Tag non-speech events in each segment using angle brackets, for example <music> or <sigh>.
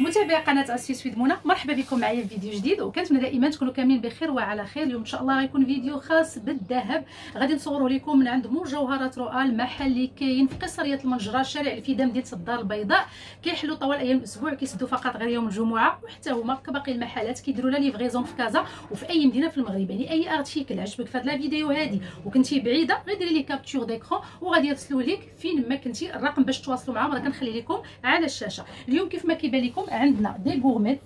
متابعي قناة أسيس سويد منى مرحبا بكم معايا في فيديو جديد. وكنتمنى دائما تكونوا كاملين بخير وعلى خير. اليوم إن شاء الله غيكون فيديو خاص بالذهب. غادي نصوروا لكم من عند مجوهرات رويال محل اللي كاين في قصرية المنجرة شارع الفدا مدينه الدار البيضاء. كيحلوا طوال أيام الأسبوع كيسدوا فقط غير يوم الجمعة. وحتى هما كباقي المحلات كيديروا لا livraison في كازا وفي أي مدينة في المغرب. يعني أي article عجبك في هذه la vidéo هذه وكنتي بعيدة غير ديري لي capture d'écran وغادي يرسلوا لك فين ما كنتي. الرقم باش تواصلوا معاهم راه كنخلي لكم على الشاشة. اليوم كيف ما كيبان لكم عندنا des gourmettes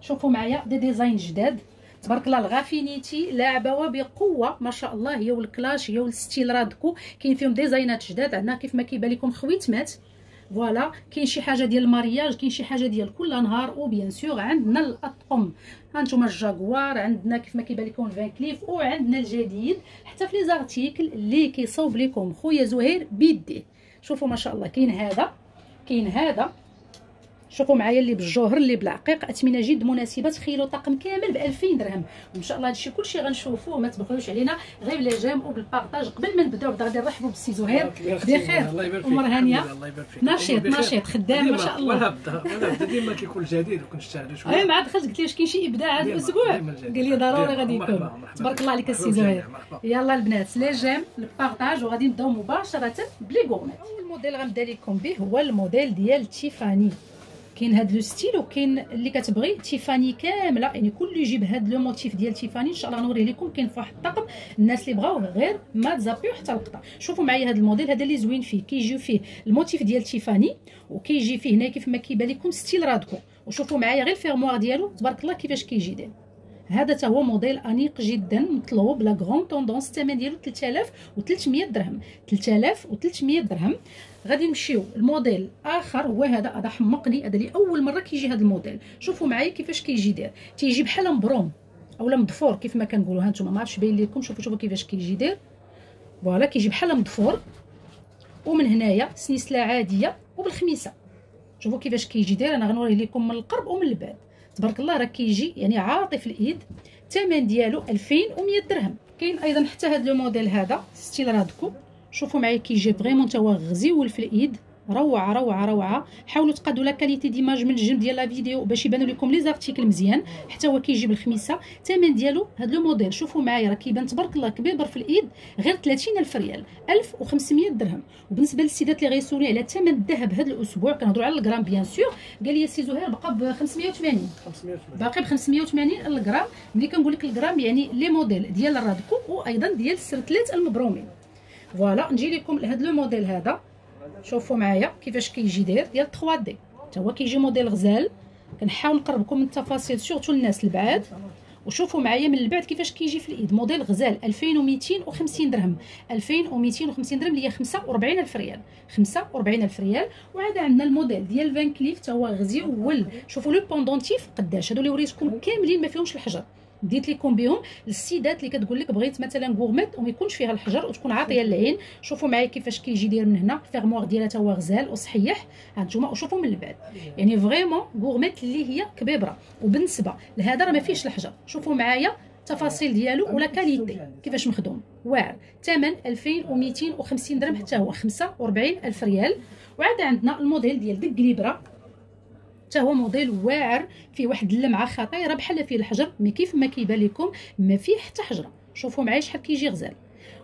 شوفوا معايا des designs جداد. تبارك الله ال raffinité لاعبة بقوه ما شاء الله هي والكلاش هي وال style رادكو. كاين فيهم design ات جداد. عندنا كيف ما كيبان لكم خويتمات voilà كاين شي حاجة ديال ال mariage كاين شي حاجة ديال كل نهار و bien sûr عندنا الأطقم. هانتوما الجاكوار عندنا كيف ما كيبان لكم الفان كليف. وعندنا الجديد. حتى في les articles اللي كيصوب لكم. خويا زهير بيديه شوفوا ما شاء الله كاين هذا كاين هذا. شوفوا معايا اللي بالجوهر اللي بالعقيق. اثمنه جد مناسبة تخيلوا طقم كامل ب 2000 درهم. وإن شاء الله هادشي كلشي غنشوفوه ما تبخلوش علينا غير بلا جام وبالبارطاج قبل ما نبدأو بدا غادي نرحبوا بالسي زهير. بخير. أمور هانية. نشيط نشيط خدام ما شاء الله. ولا ديما كيكون جديد وكنشتغلوا شوية. أي مع دخلت قلت لي واش كاين شي إبداع هذا الأسبوع. قال لي ضروري غادي يكون. تبارك الله عليك السي زهير. يلا البنات les j'aime ال partage وغادي نبداو مباشرة ب les gourmettes. اول موديل غنبدا لكم به هو الموديل ديال تيفاني. كاين هاد le style وكاين اللي كتبغي تيفاني كاملة. يعني كل يجيب هاد le motif ديال تيفاني إن شاء الله غنوريه لكم كاين في واحد الطقم الناس اللي بغاوه غير ما تزابيو حتى القطع. شوفوا معايا هاد الموديل هذا اللي زوين فيه. كيجيو فيه ال motif ديال تيفاني وكيجي فيه هنا كيف ما كيبان لكم style رادكو. وشوفوا معايا غير ال fermoir ديالو. تبارك الله كيفاش كيجي داير. هذا تا هو موديل أنيق جدا مطلوب la grande tendance الثمن ديالو 3300 درهم. 3300 درهم. غادي نمشيو الموديل آخر. هو هذا هذا حمقني هذا لي أول مرة كيجي هذا الموديل. شوفوا معايا كيفاش كيجي داير. تيجي بحال مبروم اولا مضفور كيف ما كنقولوا. ها نتوما ما عرفتش باين لكم شوفوا شوفوا كيفاش كيجي داير. voilà كيجي بحال مضفور ومن هنايا سنيسلة عادية وبالخميسة. شوفوا كيفاش كيجي داير. أنا غنوريه لكم من القرب ومن البعد. تبارك الله راه كيجي يعني عاطي في الإيد. الثمن ديالو 2100 درهم. كاين أيضا حتى هذا le modèle هذا style رادكو. شوفوا معايا كيجي vraiment تا هو غزيول في الإيد. روعة روعة روعة. حاولوا تقادوا la qualité d'image من الجنب ديال la vidéo باش يبانوا لكم les articles مزيان. حتى هو كيجي بالخميسه الثمن ديالو هذا le modèle شوفوا معايا راه كيبان تبارك الله كبيبر في الإيد غير 30000 ريال 1500 درهم. وبالنسبة للسيدات اللي غيسولوني على ثمن الذهب هذا الأسبوع كنهضروا على الغرام bien sûr. قال لي سي زهير بقى ب 580 باقي ب 580 الغرام. ملي كنقول لك الغرام يعني les modèles ديال الرادكو وأيضا ديال السرتلات المبرومين. voilà نجي لكم لهذا le modèle هذا. شوفوا معايا كيفاش كيجي داير. ديال 3 دي حتى هو كيجي موديل غزال. كنحاول نقربكم من التفاصيل surtout الناس البعاد. وشوفوا معايا من البعد كيفاش كيجي في الإيد. موديل غزال 2250 درهم. 2250 درهم اللي هي 45000 ريال. 45000 ريال. وعاد عندنا الموديل ديال فان كليف. حتى هو غزيول شوفوا le pendentif قداش. هادو اللي وريتكم كاملين ما فيهمش الحجر. بديت لكم بهم السيدات اللي كتقول لك بغيت مثلا gourmette وما يكونش فيها الحجر وتكون عاطية العين. شوفوا معايا كيفاش كيجي داير من هنا. ال fermoir ديالها تا هو غزال وصحيح. هانتوما وشوفوا من البعد. يعني vraiment gourmette اللي هي كبيبرة وبالنسبه لهذا راه ما فيهش الحجر. شوفوا معايا التفاصيل ديالو و la qualité كيفاش مخدوم؟ واعر. ثمن 2250 درهم حتى هو 45000 ريال. وعاد عندنا الموديل ديال ديك ليبرا حتى هو موديل واعر فيه واحد اللمعه خطيرة بحال فيه الحجر mais كيف ما كيبان لكم ما فيه حتى حجرة. شوفوا معايا شحال كيجي غزال.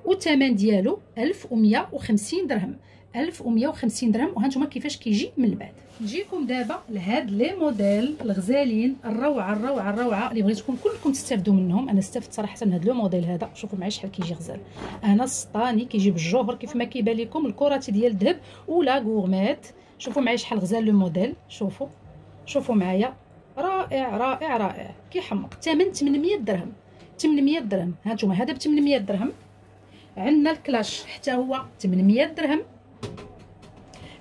والثمن ديالو 1150 درهم. 1150 درهم وهانتوما كيفاش كيجي من البعد. نجيكم دابا لهاد les modèles الغزالين الروعة الروعة الروعة اللي بغيتكم كلكم تستافدوا منهم. أنا استفدت صراحة من هاد le modèle هذا. شوفوا معايا شحال كيجي غزال. أنا سطاني كيجي بالجوهر كيف ما كيبان لكم الكرات ديال الذهب ولا غورميت شوفوا معايا شحال غزال لو موديل. شوفوا. شوفوا معايا. رائع رائع رائع. كيحمق. الثمن 800 درهم. 800 درهم. هانتوما هذا ب 800 درهم. عندنا الكلاش. حتى هو 800 درهم.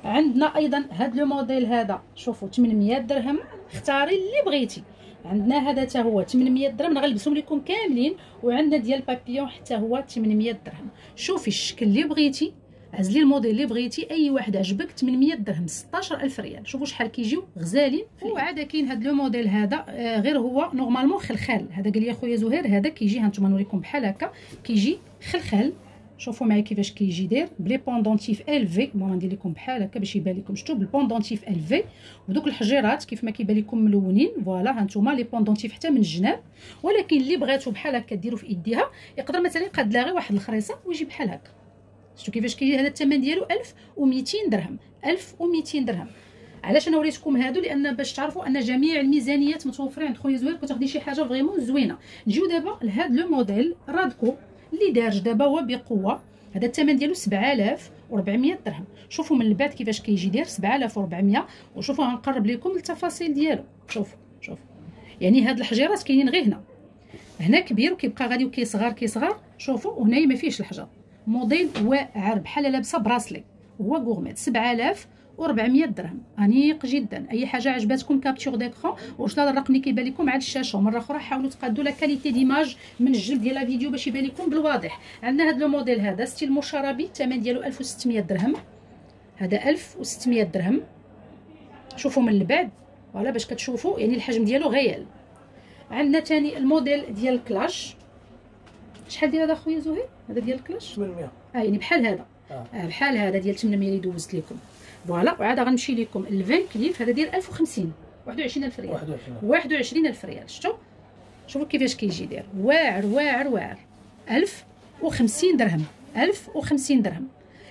عندنا أيضا هذا لو موديل هذا. شوفوا 800 درهم. اختاري اللي بغيتي. عندنا هذا حتى هو 800 درهم. نغلبسهم لكم كاملين. وعندنا ديال بابيون حتى هو 800 درهم. شوفي الشكل اللي بغيتي. عزلي الموديل اللي بغيتي أي واحد عجبك 800 درهم 16000 ريال. شوفوا شحال كيجيو غزالين وعاد كاين هذا le modèle هذا آه غير هو normalement خلخال. هذا قال لي خويا زهير هذا كيجي هانتوما نوريكم بحال هكا كيجي خلخال. شوفوا معايا كيفاش كيجي داير. ب les pendentifs الفي المهم ندير لكم بحال هكا باش يبان لكم. شفتوا بال pendentif الفي ودوك الحجيرات كيف ما كيبان لكم ملونين. voilà هانتوما les pendentifs حتى من الجناب. ولكن اللي بغاتو بحال هكا ديروا في ايديها يقدر مثلا يقاد لها غير واحد الخريصة ويجي بحال هكا. شفتوا كيفاش كيجي هذا الثمن ديالو 1200 درهم 1200 درهم. علاش أنا وريتكم هادو؟ لأن باش تعرفوا أن جميع الميزانيات متوفرة عند خويا زهير كتاخدي شي حاجة vraiment زوينة. نجيو دابا لهاد le modèle رادكو اللي دارج دابا هو بقوة. هذا الثمن ديالو 7400 درهم. شوفوا من البعد كيفاش كيجي داير 7400 وشوفوا غنقرب لكم التفاصيل ديالو. شوفوا شوفوا. يعني هاد الحجيرات كاينين غير هنا. هنا كبير وكيبقى غادي وكيصغر كيصغر. شوفوا وهنايا ما فيهش الحجر. موديل واعر بحال لابسة bracelet. هو gourmette. 7000 و400 درهم. أنيق جدا. أي حاجة عجبتكم capture d'écran وصل هذا الرقم اللي كيبان لكم على الشاشة. ومرة أخرى حاولوا تقادوا la qualité d'image من الجلد ديال الفيديو باش يبان لكم بالواضح. عندنا هذا le modèle هذا style مشربي. الثمن ديالو 1600 درهم. هذا 1600 درهم. شوفوا من البعد. voilà باش كتشوفوا. يعني الحجم ديالو réel. عندنا ثاني الموديل ديال Clash. شحال ديال هذا خويا زهير؟ هذا ديال Clash 800 آه يعني بحال هذا. آه. آه بحال هذا ديال 800 اللي دوزت لكم. voilà وعاد غنمشي لكم. ال Van Cleef هذا ديال 1050 21000 ريال. 21000 ريال. شفتوا؟ شوفوا كيفاش كيجي داير. واعر واعر واعر. 1050 درهم. 1050 درهم.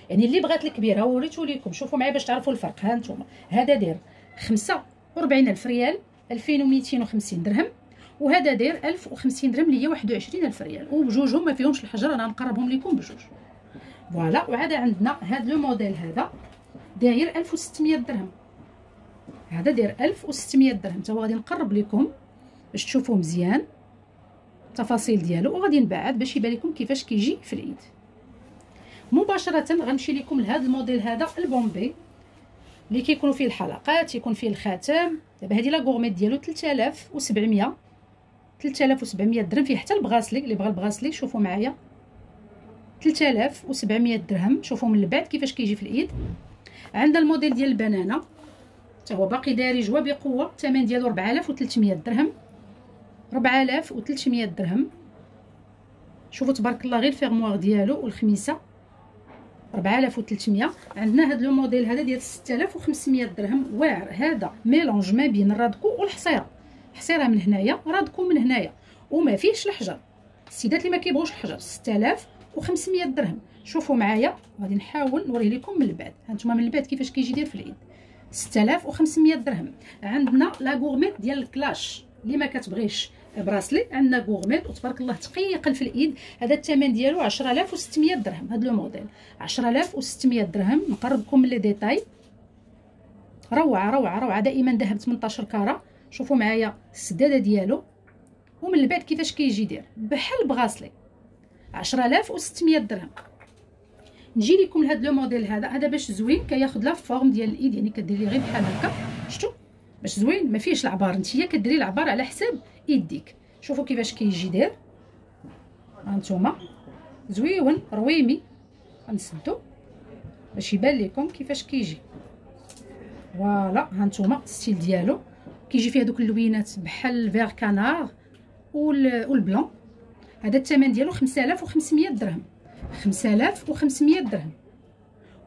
يعني اللي بغات الكبير ها وريتو لكم. شوفوا معايا باش تعرفوا الفرق. ها نتوما. هذا داير 45000 ريال 2250 درهم. وهذا داير 1050 درهم اللي هي 21000 ريال. وبجوجهم ما فيهمش الحجر أنا نقربهم لكم بجوج. voilà وعاد عندنا هذا le modèle هذا داير 1600 درهم. هذا داير 1600 درهم. تا غادي نقرب لكم باش تشوفوه مزيان التفاصيل ديالو وغادي نبعد باش يبان لكم كيفاش كيجي في الايد مباشرة غنمشي لكم لهذا الموديل هذا البومبي اللي كيكونوا فيه الحلقات يكون فيه الخاتم. دابا هذه لا غورميت ديالو 3700 3700 درهم. فيه حتى البغاسلي اللي بغى البغاسلي شوفوا معايا. 3700 درهم. شوفوا من البعد كيفاش كيجي في الإيد. عندنا الموديل ديال البنانة. حتى هو باقي دارج وبقوه الثمن ديالو 4300 درهم. 4300 درهم. شوفوا تبارك الله غير ال fermoir ديالو والخميسة. 4300 عندنا هذا le modèle هذا ديال 6500 درهم. واعر. هذا mélange ما بين الرادكو والحصيرة. حصيرة من هنايا رادكو من هنايا وما فيهش الحجر. السيدات اللي ما كيبغوش الحجر 6500 درهم. شوفوا معايا غادي نحاول نوريه لكم من البعد. هانتوما من البعد كيفاش كيجي داير في اليد 6500 درهم. عندنا la gourmette ديال ال Clash اللي ما كتبغيش bracelet عندنا gourmette وتبارك الله تقيقل في الايد هذا الثمن ديالو 10600 درهم هذا le modèle. 10600 درهم. نقربكم les détails. روعة روعة روعة. دائما ذهب 18 carats شوفوا معايا السدادة ديالو ومن البعد كيفاش كيجي داير بحال bracelet. 10600 درهم. نجي لكم لهذا le modèle هذا. هذا باش زوين كياخذ la forme ديال الإيد يعني كديري غير بحال هكا. شفتوا؟ باش زوين ما فيهش العبار نتيا كديري العبار على حساب يديك شوفوا كيفاش كيجي داير هانتوما زويون رويمي. غنسدو باش يبان لكم كيفاش كيجي. voilà هانتوما ال style ديالو. كيجي فيه دوك اللوينات بحال ال vert canard وال blanc. هذا الثمن ديالو 5500 درهم. 5500 درهم.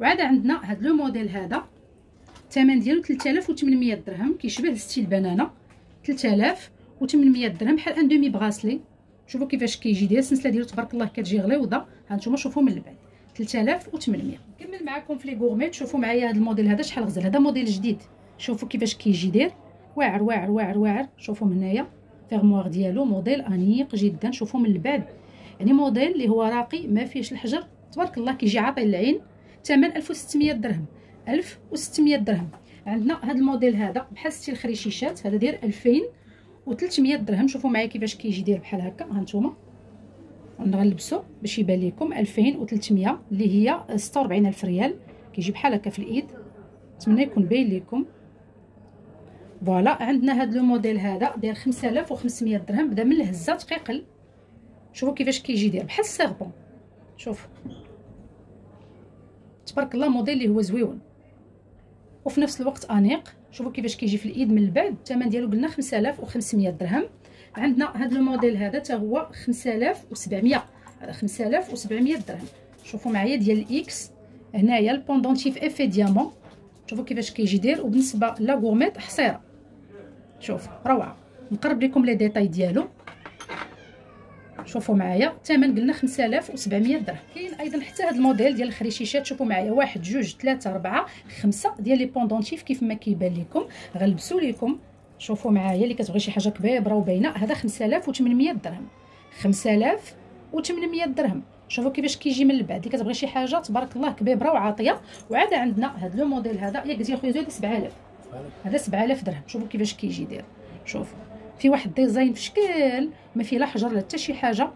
وعاد عندنا هاد le modèle هذا. الثمن ديالو 3800 درهم. كيشبه style banane 3800 درهم بحال un demi bracelet شوفوا كيفاش كيجي داير. السلسلة ديالو تبارك الله كتجي غليظه هانتوما شوفوا من البعد 3800 نكمل معكم في les gourmettes شوفوا معايا هذا الموديل هذا شحال غزال. هذا موديل جديد. شوفوا كيفاش كيجي داير. واعر واعر واعر واعر. شوفوا من هنايا. fermoir ديالو موديل أنيق جدا. شوفوا من البعد. يعني موديل اللي هو راقي ما فيهش الحجر. تبارك الله كيجي عاطي العين. ثمن 1600 درهم. 1600 درهم. عندنا هذا الموديل هذا بحال style خريشيشات. هذا داير 2300 درهم. شوفوا معايا كيفاش كيجي داير بحال هكا. ها نتوما. غنلبسو باش يبان لكم 2300 اللي هي 46000 ريال. كيجي بحال هكا في الإيد. نتمنى يكون باين لكم voilà عندنا هذا le modèle هذا داير 5500 درهم بدا من الهزة تقيقل شوفوا كيفاش كيجي داير بحال ال serpent شوف. تبارك الله موديل اللي هو زويون. وفي نفس الوقت أنيق. شوفوا كيفاش كيجي في الإيد من البعد. الثمن ديالو قلنا 5500 درهم. عندنا هذا الموديل هذا حتى هو 5700 هذا 5700 درهم. شوفوا معايا ديال ال X. هنايا ال pendentif effet diamant. شوفوا كيفاش كيجي داير وبالنسبة la gourmette حصيرة. شوف روعة. نقرب لكم les détails ديالو. شوفوا معايا الثمن قلنا 5700 درهم. كاين أيضا حتى هذا الموديل ديال الخريشيشات. شوفوا معايا واحد جوج ثلاثة أربعة خمسة ديال les pendentifs كيف ما كيبان لكم. غنلبسو لكم. شوفوا معايا اللي كتبغي شي حاجة كبيرة وباينة هذا 5800 درهم. 5800 درهم. شوفوا كيفاش كيجي من البعد. اللي كتبغي شي حاجة تبارك الله كبيبره وعاطية. وعاد عندنا هذا le modèle هذا. ياك قلتي خويا زهير 7000 هذا 7000 درهم. شوفوا كيفاش كيجي داير شوف في واحد design في شكل ما فيه لا حجر لا حتى شي حاجة.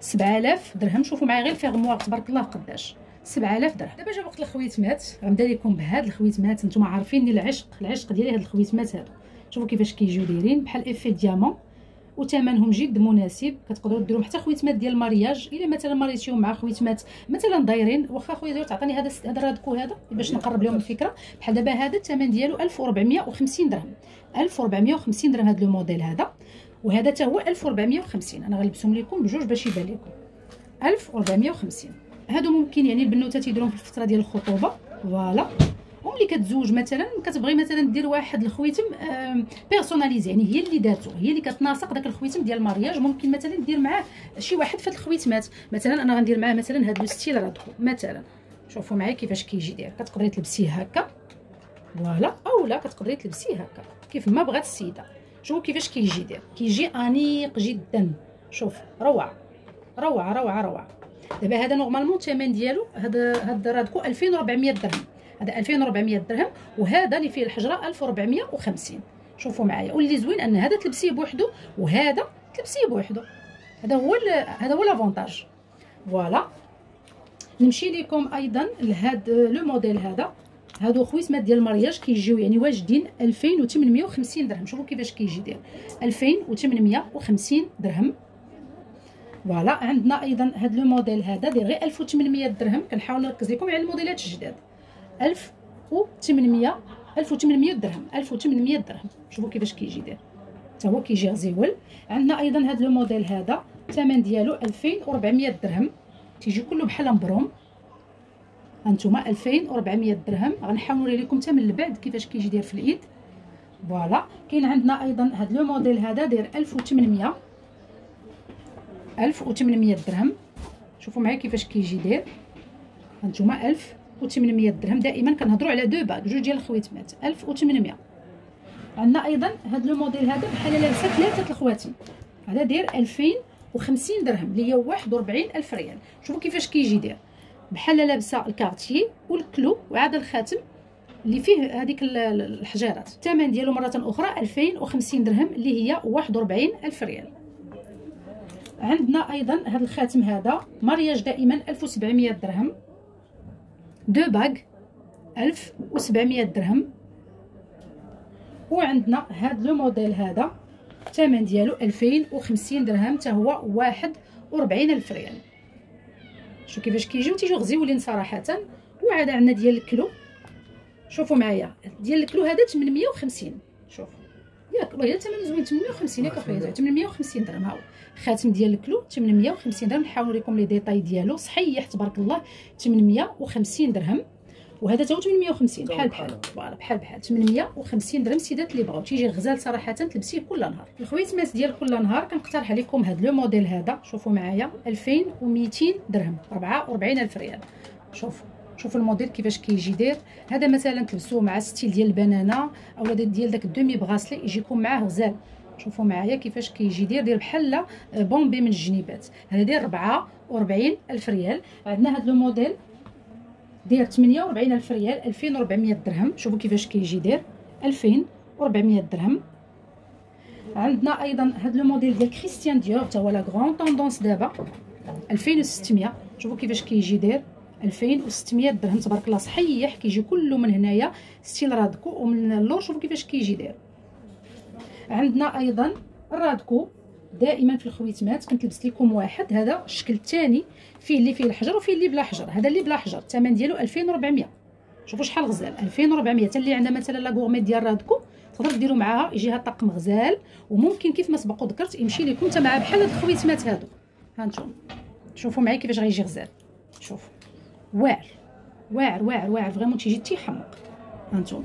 7000 درهم. شوفوا معايا غير ال fermoir تبارك الله قداش. 7000 درهم. دابا جا وقت الخويتمات غنبدا لكم بهاد الخويتمات نتوما عارفين العشق العشق ديالي هاد الخويتمات هادو. شوفوا كيفاش كيجيو دايرين. بحال effet diamant. وثمنهم جد مناسب. كتقدروا ديروا حتى خويتمات ديال ال mariage إلا مثلا مريتيهم مع خويتمات مثلا دايرين واخا خويا زوج تعطيني هذا هذا رادكو هذا باش نقرب لهم الفكرة. بحال دابا هذا الثمن ديالو 1450 درهم. 1450 درهم هذا le modèle هذا. وهذا حتى هو 1450 أنا غنلبسهم لكم بجوج باش يبان لكم. 1450 هادو ممكن يعني البنوتات يديرهم في الفترة ديال الخطوبة. voilà. وملي كتزوج مثلا كتبغي مثلا دير واحد الخويتم personnalisé يعني هي اللي داتو هي اللي كتناسق داك الخويتم ديال ال mariage ممكن مثلا دير معاه شي واحد في الخويتمات. مثلا أنا غندير معاه مثلا هاد le style رادكو مثلا. شوفوا معايا كيفاش كيجي داير. كتقدري تلبسيه هكا. voilà. اولا كتقدري تلبسيه هكا. كيف ما بغات السيدة. شوفوا كيفاش كيجي داير. كيجي أنيق جدا. شوف روعة. روعة روعة روعة. دابا هذا normalement الثمن ديالو هذا هذا رادكو 2400 درهم. هذا 2400 درهم وهذا اللي فيه الحجرة 1450 شوفوا معايا واللي زوين أن هذا تلبسيه بوحدو وهذا تلبسيه بوحدو. هذا هو هذا هو l'avantage voilà نمشي لكم أيضا لهاد le modèle هذا. هادو خويسمات ديال ال mariage كيجيو يعني واجدين 2850 درهم. شوفوا كيفاش كيجي داير. 2850 درهم. voilà عندنا أيضا هاد le modèle هذا داير غير 1800 درهم. كنحاول نركز لكم على الموديلات الجداد. 1800 1800 درهم. 1800 درهم. شوفوا كيفاش كيجي داير حتى هو كيجي غزيول عندنا أيضا هذا le modèle هذا. الثمن ديالو 2400 درهم. تيجي كله بحال مبروم. هانتوما 2400 درهم. غنحاول نوري لكم حتى من البعد كيفاش كيجي داير في الإيد. voilà. كاين عندنا أيضا هذا le modèle هذا داير 1800 1800 درهم. شوفوا معايا كيفاش كيجي داير هانتوما 1000 1800 درهم دائما كنهضروا على deux bagues جوج ديال الخويتمات 1800 عندنا أيضا هذا le modèle هذا بحال لابسة ثلاثة الخواتم. هذا داير 2050 درهم اللي هي 41000 ريال. شوفوا كيفاش كيجي داير. بحال لابسة الكارتي و ال clou وعاد الخاتم اللي فيه هذيك الحجارات. الثمن ديالو مرة أخرى 2050 درهم اللي هي 41000 ريال. عندنا أيضا هذا الخاتم هذا mariage دائما 1700 درهم. deux bagues ألف وسبعمية درهم. وعندنا هاد le modèle هذا الثمن ديالو ألفين وخمسين درهم حتى هو واحد وربعين ألف ريال. شو كيفاش كيجيو؟ تيجيو غزيولين صراحة. وعاد عندنا ديال ال clou شوفوا معايا ديال ال clou هذا 850 شوف. ياك والله الثمن زوين 850 ياك أخويا 850 درهم هاو. خاتم ديال ال clou 850 درهم. نحاول نوريكم les détails ديالو. صحيح تبارك الله 850 درهم. وهذا تا 850 بحال بحال. voilà بحال بحال. 850 درهم سيدات اللي بغاو. تيجي غزال صراحة تلبسيه كل نهار. الخويتمات ديال كل نهار كنقترح عليكم هذا le modèle هذا. شوفوا معايا 2200 درهم 44000 ريال. شوفوا. شوفوا الموديل كيفاش كيجي داير. هذا مثلا تلبسوه مع style ديال البنانه اولا ديال داك ال demi-bracelet يجيكم معاه غزال. شوفوا معايا كيفاش كيجي داير داير بحال bombé من الجنيبات. هذا داير 44 ألف ريال. عندنا هذا le modèle داير 48 ألف ريال 2400 درهم. شوفوا كيفاش كيجي داير 2400 درهم. عندنا أيضا هذا le modèle ديال كريستيان ديور حتى هو la grande tendance دابا 2600 شوفوا كيفاش كيجي داير. 2600 درهم تبارك الله. صحيح كيجي كله من هنايا style رادكو ومن اللور شوفوا كيفاش كيجي داير عندنا أيضا الرادكو دائما في الخويتمات كنتلبس لكم واحد. هذا الشكل الثاني فيه اللي فيه الحجر وفيه اللي بلا حجر. هذا اللي بلا حجر الثمن ديالو 2400 شوفوا شحال غزال 2400 حتى اللي عندها مثلا la gourmette ديال رادكو تقدروا ديروا معاها يجيها طقم غزال. وممكن كيف ما سبق وذكرت يمشي لكم حتى مع بحال هاد الخويتمات هادو. ها أنتم شوفوا معايا كيفاش غيجي غزال. شوفوا. واعر واعر واعر واعر vraiment تيجي تيحمق هانتوما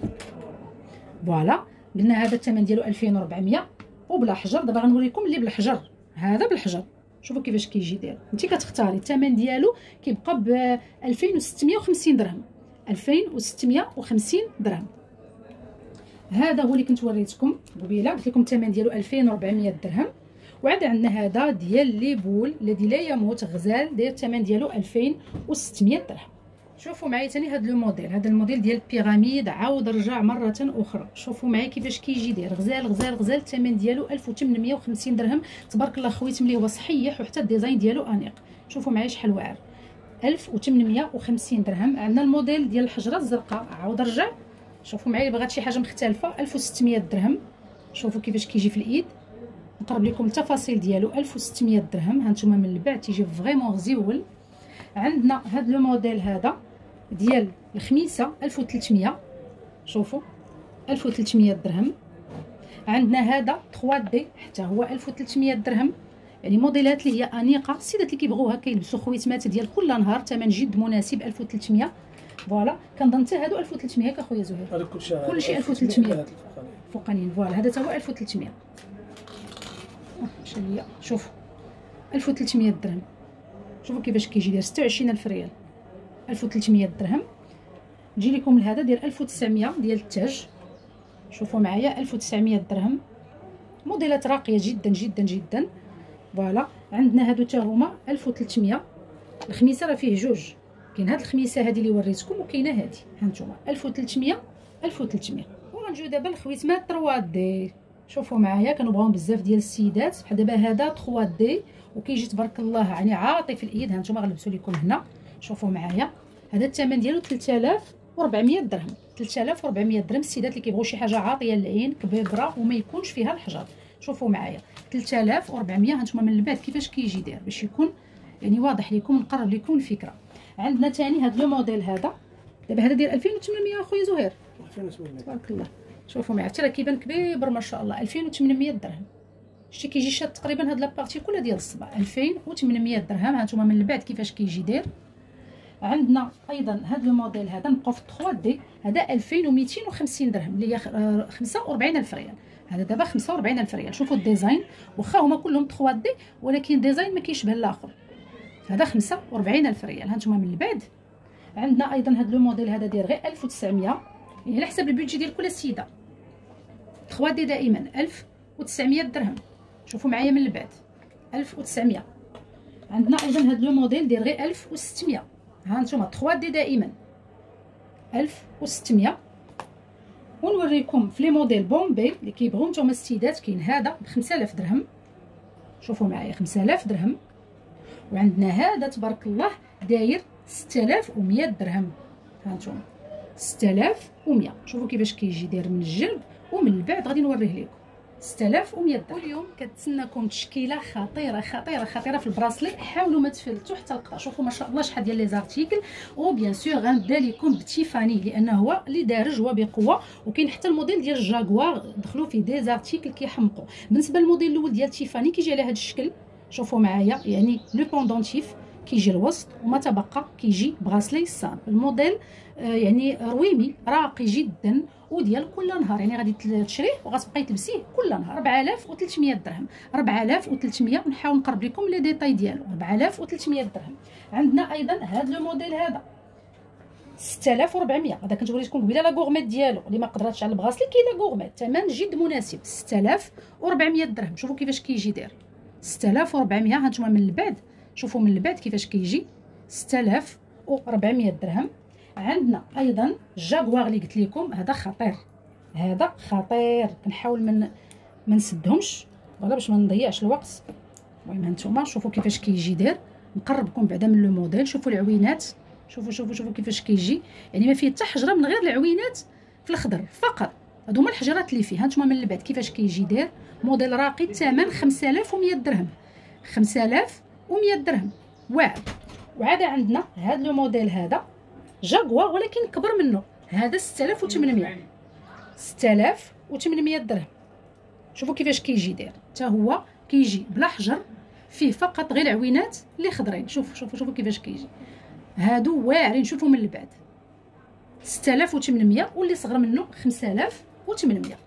voilà قلنا هذا الثمن ديالو 2400 وبلا حجر دابا غنوريكم اللي بالحجر هذا بالحجر شوفوا كيفاش كيجي داير انت كتختاري الثمن ديالو كيبقى ب 2650 درهم 2650 درهم هذا هو اللي كنت وريتكم قبيله قلت لكم الثمن ديالو 2400 درهم وعاد عندنا هذا ديال les boules الذي لا يموت غزال داير الثمن ديالو 2600 درهم شوفوا معايا ثاني هذا le modèle. هذا الموديل ديال ال pyramide عاود رجع مرة أخرى. شوفوا معايا كيفاش كيجي داير غزال غزال غزال الثمن ديالو 1850 درهم. تبارك الله خويتم اللي هو صحيح وحتى ال design ديالو أنيق. شوفوا معايا شحال واعر. 1850 درهم. عندنا الموديل ديال الحجرة الزرقاء. عاود رجع. شوفوا معايا بغات شي حاجة مختلفة. 1600 درهم. شوفوا كيفاش كيجي في الإيد. نقرب لكم التفاصيل ديالو. 1600 درهم. هانتوما من البعد تيجي vraiment غزيول. عندنا هذا le modèle هذا ديال الخميسة. 1300 شوفوا. 1300 درهم. عندنا هذا 3D. حتى هو 1300 درهم. يعني موديلات اللي هي أنيقة. السيدات اللي كيبغوها كيلبسوا خويتمات ديال كل نهار. ثمن جد مناسب. 1300 voilà. كنظن حتى هادو 1300 ياك اخويا زهير. هذا كلشي كلشي 1300 فوقانيين voilà. هذا حتى هو 1300 شنو هي شوفوا. 1300 درهم. شوفوا كيفاش كيجي داير 26000 ريال. 1300 درهم. نجي لكم لهذا ديال 1900 ديال التاج. شوفوا معايا 1900 درهم. موديلات راقية جدا جدا جدا. voilà. عندنا هادو حتى هما 1300 الخميسة راه فيه جوج. كاين هاد الخميسة هادي اللي وريتكم وكاينة هادي. هانتوما 1300 1300 وغنجيو دابا الخويتمات 3 دي شوفوا معايا كنبغيو بزاف ديال السيدات. بحال دابا هذا 3 دي وكيجي تبارك الله يعني عاطي في الإيد. هانتوما غنلبسو لكم هنا. شوفوا معايا. هذا الثمن ديالو 3400 درهم. 3400 درهم. السيدات اللي كيبغيو شي حاجة عاطية للعين كبيبره وما يكونش فيها الحجر. شوفوا معايا. 3400 هانتوما من البعد كيفاش كيجي داير باش يكون يعني واضح لكم نقرب لكم الفكرة. عندنا ثاني هذا لو موديل هذا. دابا هذا ديال 2800 اخويا زهير. 2800 تبارك الله. شوفوا معايا حتى راه كيبان كبير ما شاء الله 2800 درهم. شتي كيجي شاد تقريبا هاد la partie كلها ديال الصبع 2800 درهم. هانتوما من البعد كيفاش كيجي داير؟ عندنا أيضا هذا le modèle هذا نبقاو في 3D هذا 2250 درهم اللي هي 45000 ريال. هذا دابا 45000 ريال. شوفوا ال design واخا هما كلهم 3D ولكن design ما كيشبه الآخر هذا 45000 ريال. هانتوما من البعد عندنا أيضا هذا le modèle هذا داير غير 1900 يعني على حسب ال budget ديال كل سيدة. 3D دائما 1900 درهم. شوفوا معايا من البعد. 1900 عندنا أيضا هذا le modèle داير غير 1600 ها نتوما 3D دائما 1600 ونوريكم في les modèles bombés اللي كيبغيو نتوما السيدات كاين هذا ب 5000 درهم. شوفوا معايا 5000 درهم. وعندنا هذا تبارك الله داير 6100 درهم. ها نتوما. 6100 شوفوا كيفاش كيجي داير من القرب ومن البعد غادي نوريه لكم. 6100 درهم اليوم كتسناكم تشكيلة خطيرة خطيرة خطيرة في ال bracelet حاولوا ما تفلتوا حتى القطع. شوفوا ما شاء الله شحال ديال les articles. et bien sûr غنبدا لكم ب Tiffany لأنه هو اللي دارج هو بقوه وكاين حتى الموديل ديال الجاكوار دخلوا فيه des articles كيحمقوا. بالنسبة للموديل الأول ديال Tiffany كيجي على هذا الشكل. شوفوا معايا يعني le pendentif كيجي الوسط وما تبقى كيجي bracelet simple الموديل يعني vraiment راقي جدا وديال كل نهار. يعني غادي تشريه وغتبقاي تلبسيه كل نهار. 4300 درهم. 4300 ونحاول نقرب لكم les détails ديالو. 4300 درهم. عندنا أيضا هذا le modèle هذا. 6400 هذا كنت وريتكم قبيله la gourmette ديالو. اللي ما قدراتش على ال bracelet كاين la gourmette ثمن جد مناسب. 6400 درهم. شوفوا كيفاش كيجي داير. 6400 هانتوما من البعد. شوفوا من البعد كيفاش كيجي. 6400 درهم. عندنا أيضا الجاكوار اللي قلت لكم هذا خطير. هذا خطير. كنحاول من ما نسدهمش ولا باش ما نضيعش الوقت. المهم هانتوما شوفوا كيفاش كيجي داير نقربكم بعدا من le modèle شوفوا العوينات. شوفوا شوفوا شوفوا كيفاش كيجي. يعني ما فيه حتى حجرة من غير العوينات في الخضر فقط. هادو هما الحجرات اللي فيه. هانتوما من البعد كيفاش كيجي داير موديل راقي الثمن 5100 درهم. 5100 درهم. واعر وعاد عندنا هذا le modèle هذا. جاكوار ولكن كبر منه. هذا 6800 6800 درهم. شوفوا كيفاش كيجي داير. حتى هو كيجي بلا حجر فيه فقط غير العوينات اللي خضرين. شوفوا شوفوا شوفوا كيفاش كيجي. هادو واعرين شوفوا من البعد. 6800 واللي صغر منه 5800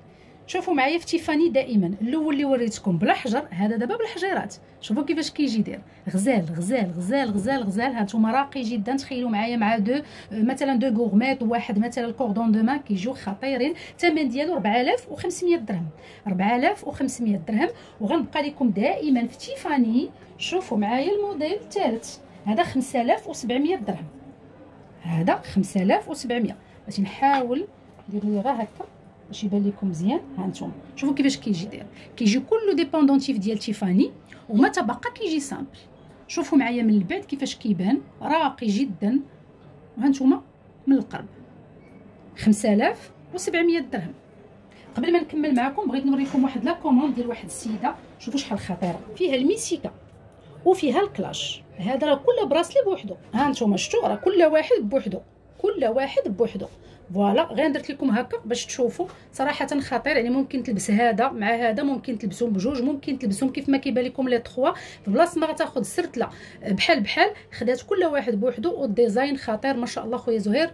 شوفوا معايا في Tiffany دائما الأول اللي وريتكم بلا حجر هذا دابا بالحجيرات. شوفوا كيفاش كيجي داير غزال غزال غزال غزال غزال. هانتوما راقي جدا. تخيلوا معايا مع deux مثلا deux gourmettes وواحد مثلا ال cordon de main كيجيو خطيرين. الثمن ديالو 4500 درهم. 4500 درهم. وغنبقى لكم دائما في Tiffany. شوفوا معايا الموديل الثالث. هذا 5700 درهم. هذا 5700 باش نحاول ندير لي غير هكا. باش يبان لكم مزيان ها أنتم شوفوا كيفاش كيجي داير كيجي كله des pendentifs ديال Tiffany وما تبقى كيجي simple شوفوا معايا من البعد كيفاش كيبان راقي جدا ها أنتم من القرب 5700 درهم قبل ما نكمل معكم بغيت نوريكم واحد la commande ديال واحد السيده شوفوا شحال خطيره فيها ال Messika وفيها ال Clash هذا راه كل bracelet بوحدو ها أنتم شفتوا راه كل واحد بوحدو كل واحد بوحدو voilà غير درت لكم هكا باش تشوفوا. صراحة خطير يعني ممكن تلبس هذا مع هذا ممكن تلبسهم بجوج ممكن تلبسهم كيف ما كيبان لكم les trois. في بلاصة ما غتاخذ سرتله بحال بحال خدات كل واحد بوحدو وال design خطير ما شاء الله خويا زهير.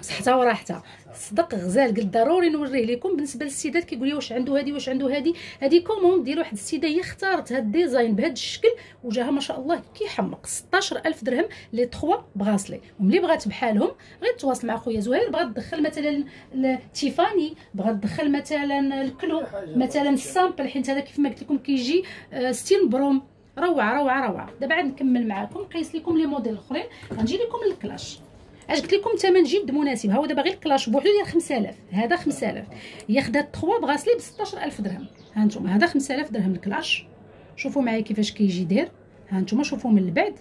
صحتها وراحتها. صدق غزال قلت ضروري نوريه لكم بالنسبة للسيدات كيقول لي واش عنده هذه واش عنده هذه هذه commande ديال واحد السيدة هي اختارت هذا ال design بهذا الشكل وجاها ما شاء الله كيحمق. 16000 درهم les 3 bracelets وملي بغات بحالهم غير تواصل مع خويا زهير بغات تدخل مثلا Tiffany بغات تدخل مثلا ال clou مثلا ال simple حيت هذا كيف ما قلت لكم كيجي آه، ستين بروم. روعة روعة روعة. دابا عاد نكمل معكم نقيس لكم les modèles الاخرين غنجي لكم لل Clash. اش قلت لكم الثمن جد مناسب. ها هو دابا غير ال Clash بوحدو ديال 5000 هذا 5000 هي خدات 3 bracelets ب 16000 درهم. ها نتوما هذا 5000 درهم الكلاش. شوفوا معايا كيفاش كيجي داير. ها نتوما شوفوا من البعد.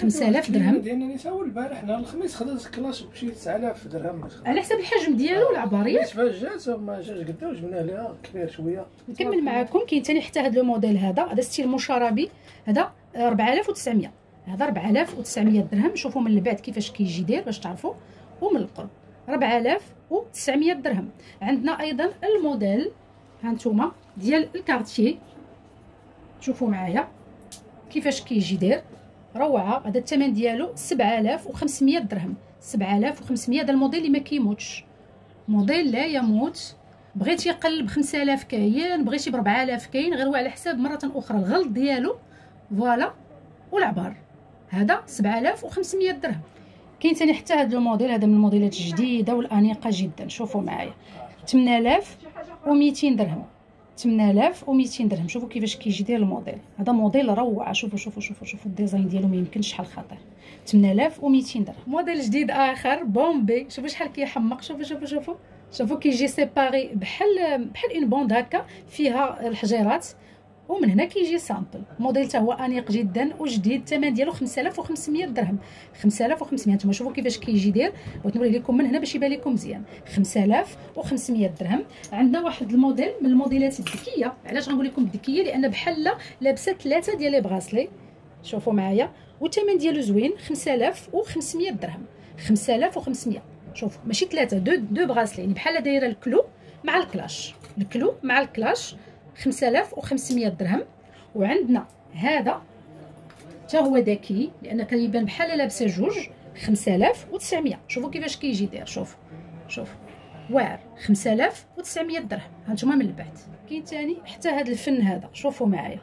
5000 درهم. ديالنا نساو البارح نهار الخميس خدات كلاش بشي 9000 درهم. على حسب الحجم ديالو العباريه بالنسبة جات ما جاش قدا وجبنا ليها كبير شوية. نكمل معكم كاين ثاني حتى هذا الموديل هذا. هذا style مشاربي. هذا 4900 هذا 4900 درهم. شوفوا من البعد كيفاش كيجي داير باش تعرفوا. ومن القرب 4900 درهم. عندنا أيضا الموديل. هانتوما ديال الكارتيي شوفوا معايا كيفاش كيجي داير روعة هذا الثمن ديالو 7500 درهم. 7500 هذا الموديل اللي ما كيموتش. موديل لا يموت. بغيتي يقل ب 5000 كاين بغيتي ب 4000 كاين غير هو على حساب مرة أخرى الغلظ ديالو. voilà والعبار. هذا 7500 درهم. كاين ثاني حتى هذا الموديل هذا من الموديلات الجديدة والأنيقة جدا. شوفوا معايا. 8200 درهم. 8200 درهم. شوفوا كيفاش كيجي داير الموديل. هذا موديل روعة. شوفوا شوفوا شوفوا شوفوا ال design ديالو ما يمكنش شحال خطير 8200 درهم. موديل جديد آخر. bombé. شوفوا شحال كيحمق. شوفوا شوفوا شوفوا. شوفوا كيجي séparé بحال بحال en bande هكا فيها الحجيرات. ومن هنا كيجي simple موديل حتى هو أنيق جدا وجديد الثمن ديالو 5500 درهم. 5500 نتوما شوفوا كيفاش كيجي داير بغيت نوري لكم من هنا باش يبان لكم مزيان. 5500 درهم. عندنا واحد الموديل من الموديلات الذكية. علاش غنقول لكم الذكيه لأن بحال لابسة ثلاثة ديال les bracelets شوفوا معايا. والثمن ديالو زوين 5500 درهم. 5500 شوفوا ماشي ثلاثة deux deux bracelets يعني بحال دايرة ال clou مع الكلاش. الكلو مع الكلاش. 5500 درهم. وعندنا هذا حتى هو ذكي لأن كيبان بحال لابسه جوج 5900 شوفوا كيفاش كيجي داير شوف شوف. واعر 5900 درهم. هانتوما من البعد كاين ثاني حتى هذا الفن هذا. شوفوا معايا.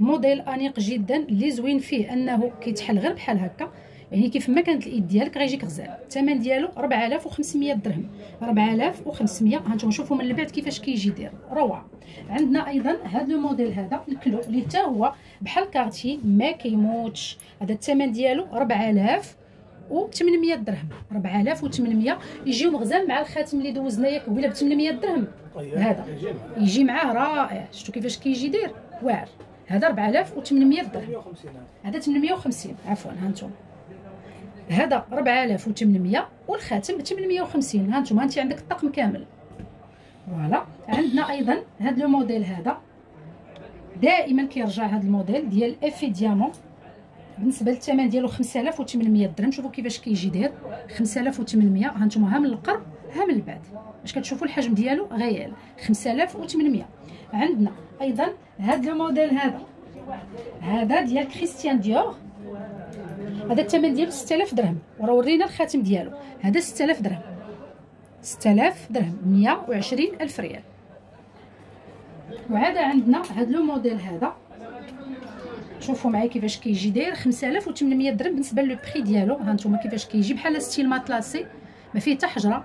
موديل أنيق جدا اللي زوين فيه أنه كيتحل غير بحال هكا. يعني كيف ما كانت الإيد ديالك غيجيك غزال. الثمن ديالو 4500 درهم. 4500 هانتوما شوفوا من البعد كيفاش كيجي داير روعة. عندنا أيضا هذا الموديل هذا ال clou اللي حتى هو بحال كارتي ما كيموتش. هذا الثمن ديالو 4000 و 800 درهم. 4800 يجيو مغزال مع الخاتم اللي دوزنا ياك قبيله ب 800 درهم هذا. يجي معاه رائع. شفتوا كيفاش كيجي داير واعر. هذا 4800 درهم. هذا 850 عفوا ها أنتم هذا 4800 والخاتم ب 850 ها أنتم انت عندك الطقم كامل. voilà. عندنا أيضا هذا le modèle هذا. دائما كيرجع هذا الموديل ديال effet diamant بالنسبة للثمن ديالو 5800 درهم. شوفوا كيفاش كيجي داير. 5800 ها أنتم ها من القرب ها من البعد. باش كتشوفوا الحجم ديالو réel. 5800 عندنا أيضا هذا le modèle هذا. هذا ديال كريستيان ديور هذا الثمن ديالو 6000 درهم. وراه ورينا الخاتم ديالو. هذا 6000 درهم. 6000 درهم. 120 ألف ريال. وعاد عندنا هذا le modèle هذا. شوفوا معايا كيفاش كيجي. داير 5800 درهم بالنسبة le prix ديالو. ها نتوما كيفاش كيجي. بحال style matelassé. ما فيه حتى حجرة.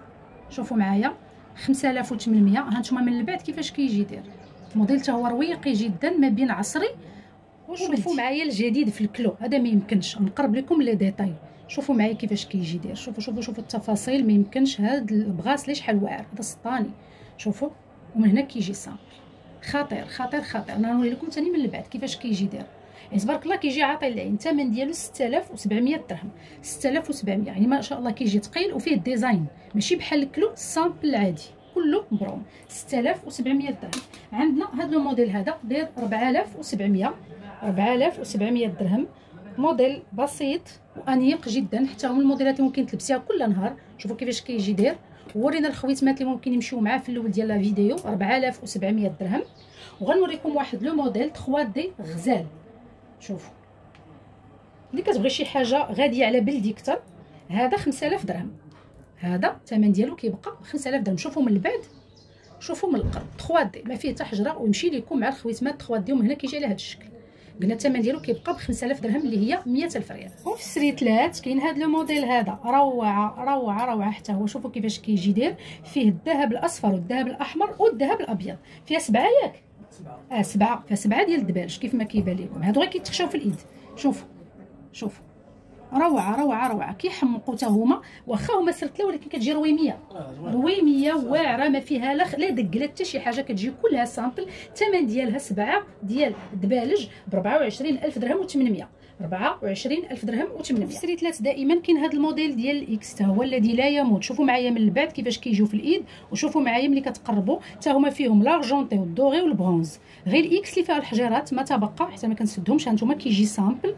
شوفوا معايا. 5800 ها نتوما من البعد كيفاش كيجي داير. الموديل حتى هو رويقي جدا. ما بين عصري وشوفوا معايا الجديد في ال clou هذا ما يمكنش. نقرب لكم les détails. شوفوا معايا كيفاش كيجي داير شوفوا شوفوا شوفوا التفاصيل. ما يمكنش هاد ال bracelet شحال واعر؟ هذا satiné. شوفوا. ومن هنا كيجي simple. خطير خطير خطير. أنا نوري لكم ثاني من البعد كيفاش كيجي داير يعني تبارك الله كيجي عاطي العين. الثمن ديالو 6700 درهم. 6700 يعني ما شاء الله كيجي ثقيل وفيه ال design. ماشي بحال ال clou simple العادي كله بروم 6700 درهم. عندنا هذا الموديل هذا داير 4700 4700 درهم. موديل بسيط وأنيق جدا حتى هما الموديلات اللي ممكن تلبسيها كل نهار. شوفوا كيفاش كيجي داير ورينا الخويتمات اللي ممكن يمشيو معاه في الأول ديال la vidéo. 4700 درهم. وغنوريكم واحد le modèle 3D غزال. شوفوا. اللي كتبغي شي حاجة غادية على بلدي أكثر هذا 5000 درهم. هذا الثمن ديالو كيبقى 5000 درهم. شوفوا من البعد. شوفوا من القرب. 3 دي. ما فيه حتى حجرة. ويمشي لكم مع الخويتمات 3 دي. ومن هنا كيجي على هذا الشكل. قلنا الثمن ديالو كيبقى ب 5000 درهم اللي هي 100000 ريال. وفي السريتلات كاين هذا لو موديل هذا روعة روعة روعة حتى هو. شوفوا كيفاش كيجي داير. فيه الذهب الأصفر والذهب الأحمر والذهب الأبيض. فيها سبعة ياك؟ سبعة. آه سبعة. فيها سبعة ديال الدبالج كيف ما كيبان لكم. هادو غير كيتخشاو في الإيد. شوفوا. شوفوا. روعة روعة روعة. كيحمقوا حتى هما. واخا هما سرتلة ولكن كتجي رويمية. رويمية. واعرة ما فيها لا لا دق لا حتى شي حاجة. كتجي كلها simple. الثمن ديالها سبعة ديال الدبالج ب 24000 درهم و800 24000 درهم و800 سرتيلات دائما. كاين هذا الموديل ديال ال X هو الذي لا يموت. شوفوا معايا من البعد كيفاش كيجيو في الإيد. وشوفوا معايا ملي كتقربوا. حتى هما فيهم l'argenté و ال doré والبرونز. غير ال X اللي فيها الحجيرات ما تبقى حتى ما كنسدهمش. هانتوما كيجي simple.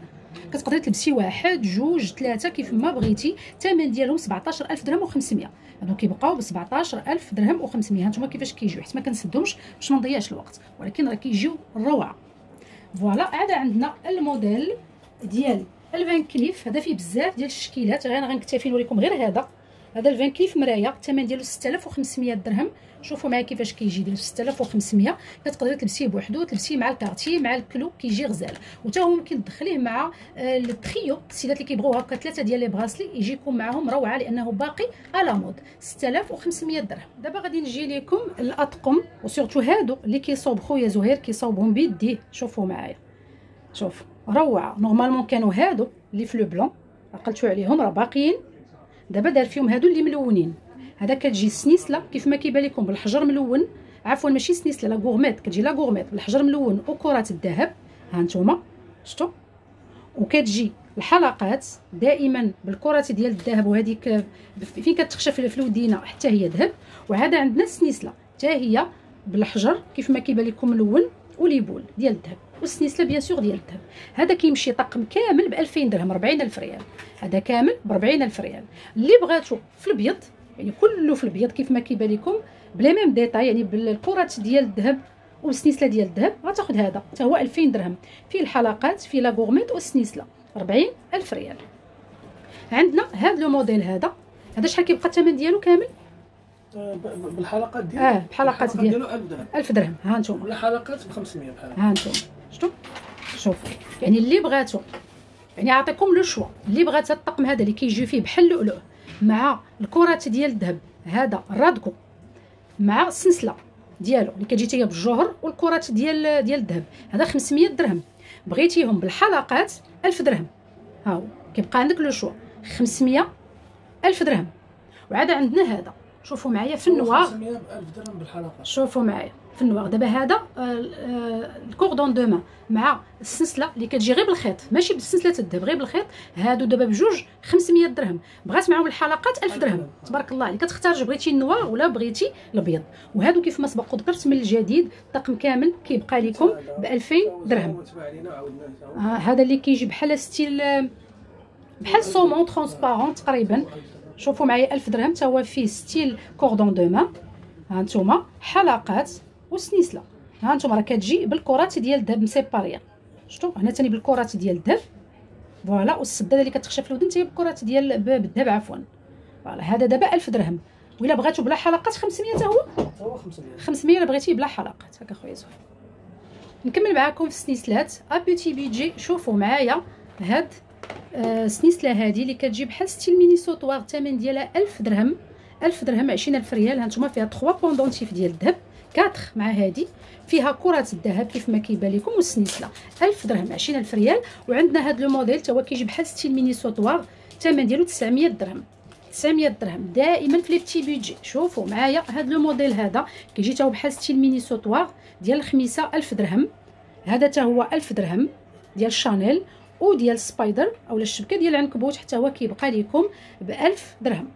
كتقدري تلبسي واحد جوج ثلاثة كيف ما بغيتي. الثمن ديالهم 17000 درهم و500 هادو كيبقاو ب 17000 درهم و500 هانتوما كيفاش كيجيو؟ حيت ما كنسدهمش باش ما نضيعش الوقت. ولكن راه كيجيو روعة. voilà عاد عندنا الموديل ديال الفان كليف هذا فيه بزاف ديال الشكيلات. غير غنكتفي نوريكم غير هذا. هذا الفان كليف مرايه الثمن ديالو 6500 درهم. شوفوا معايا كيفاش كيجي ديال 6500 كتقدري تلبسيه بوحدو تلبسيه مع الكارتي مع ال clou كيجي غزال. وتا هو ممكن تدخليه مع آه التريو السيدات اللي كيبغيو هكا ثلاثة ديال les bracelets يجيكم معاهم روعة لأنه باقي à la mode 6500 درهم. دابا غادي نجي لكم الأطقم. و surtout هادو اللي كيصوب خويا زهير كيصوبهم بيديه شوفوا معايا. شوفوا روعة. normalement كانوا هادو اللي في le blanc. عقلتو عليهم راه باقيين. دابا دار فيهم هادو اللي ملونين. هذا كتجي السنيسله كيف ما كيبان لكم بالحجر ملون. عفوا ماشي سنيسلة la gourmette كتجي la gourmette بالحجر ملون وكرات الذهب. ها نتوما شفتوا؟ وكتجي الحلقات دائما بالكرات ديال الذهب وهذيك فين كتخشى في الودينه حتى هي ذهب. وهذا عندنا السنيسلة حتى هي بالحجر كيف ما كيبان لكم ملون و les boules ديال الذهب. والسنيسله bien sûr ديال الذهب هذا كيمشي طقم كامل ب 2000 درهم 40000 ريال. هذا كامل ب 40000 ريال. اللي بغاتو في الابيض يعني كله في الابيض كيف ما كيبان لكم ب le même détail يعني بالكرات ديال الذهب والسنيسله ديال الذهب غتاخذ هذا. حتى هو 2000 درهم. فيه الحلقات فيه la gourmette والسنيسله 40000 ريال. عندنا هذا le modèle هذا. هذا شحال كيبقى الثمن ديالو كامل؟ بالحلقات ديالو آه بحلقات ديالو 1000 درهم. 1000 درهم. ها أنتم الحلقات ب 500 بحال ها أنتم شفتوا شوفوا يعني اللي بغاتو يعني عطيكم لو شوا اللي بغات الطقم هذا اللي كيجي فيه بحال اللؤلؤ مع الكرات ديال الذهب هذا الرادكو مع السلسلة ديالو اللي كتجي هي بالجوهر والكرات ديال ديال الذهب هذا 500 درهم بغيتيهم بالحلقات 1000 درهم. ها هو كيبقى عندك لو شوا 500 1000 درهم. وعاد عندنا هذا شوفوا معايا في النوار. 500 1000 درهم بالحلقة. شوفوا معايا. في ال noir. دابا هذا آه، آه، ال cordon de main مع السلسلة اللي كتجي غير بالخيط. ماشي بسلسله الذهب غير بالخيط. هادو دابا بجوج 500 درهم. بغات معاهم الحلقات 1000 درهم. تبارك الله عليك كتختار بغيتي ال noir ولا بغيتي الأبيض. وهادو كيف ما سبق ذكرت من الجديد الطقم كامل كيبقى لكم ب 2000 درهم. آه هذا اللي كيجي بحال style بحال saumon transparent تقريبا. شوفوا معايا 1000 درهم. حتى هو فيه style cordon de main ها حلقات. وسنيسله ها نتوما راه كتجي بالكرات ديال الذهب مسيبارية. شفتوا هنا ثاني بالكرات ديال الذهب. voilà والسداده اللي كتخشى في الودن هي بكرات ديال بالذهب عفوا. voilà هذا دابا 1000 درهم. ولا بغيتو بلا حلقات 500 حتى هو؟ هو 500 500 إلا بغيتيه بلا حلقات. هكا خويا زهير نكمل معكم في السنيسلات à petit budget شوفوا معايا هاد آه سنيسله هادي اللي كتجي بحال style mini sautoir الثمن ديالها 1000 درهم. 1000 درهم 20000 ريال. هانتوما فيها 3 pendentifs ديال الذهب. 4 مع هادي فيها كرات الذهب كيف ما كيبان لكم والسنيسله 1000 درهم 20000 ريال. وعندنا هاد le modèle تا هو كيجي بحال style mini sautoir الثمن ديالو 900 درهم. 900 درهم دائما في les petits budgets شوفوا معايا هاد le modèle هذا كيجي تا بحال style mini sautoir ديال الخميسة 1000 درهم. هذا تا هو 1000 درهم ديال شانيل وديال spider أولا الشبكة ديال العنكبوت حتى هو كيبقى لكم ب 1000 درهم.